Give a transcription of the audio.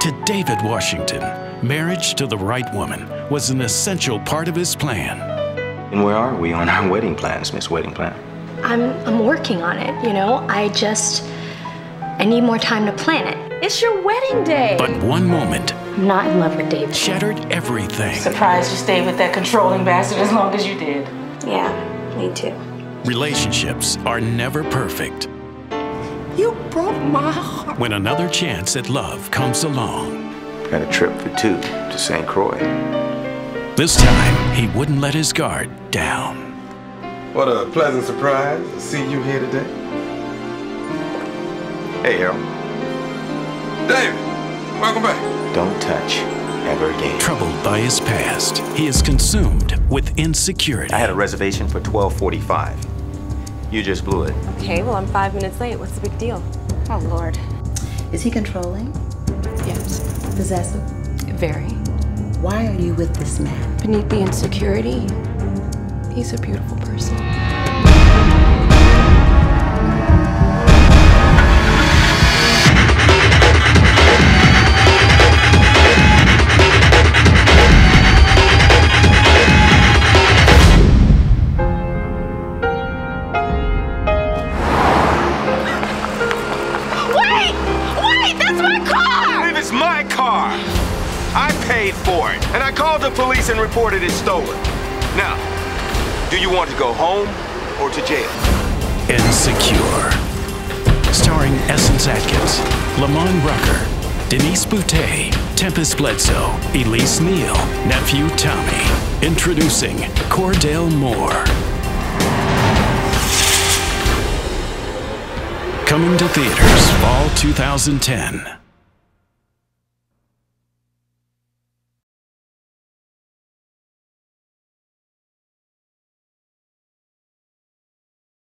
To David Washington, marriage to the right woman was an essential part of his plan. And where are we on our wedding plans, Miss Wedding Planner? I'm, I'm working on it, you know? I just, I need more time to plan it. It's your wedding day. But one moment I'm not in love with David. shattered everything. Surprised you stayed with that controlling bastard as long as you did. Yeah, me too. Relationships are never perfect. You broke my heart. When another chance at love comes along, Got a trip for two to St. Croix. this time he wouldn't let his guard down. What a pleasant surprise to see you here today. Hey, Harold. David, welcome back. Don't touch ever again. Troubled by his past, he is consumed with insecurity. I had a reservation for 1245. You just blew it. Okay, well, I'm five minutes late. What's the big deal? Oh, Lord. Is he controlling? Yes. Possessive? Very. Why are you with this man? Beneath the insecurity, he's a beautiful person. That's my car! Believe it's my car. I paid for it, and I called the police and reported it stolen. Now, do you want to go home or to jail? N-Secure. Starring Essence Atkins, Lamman Rucker, Denise Boutte, Tempestt Bledsoe, Elise Neal, Nephew Tommy. Introducing Cordell Moore. Coming to theaters fall 2010.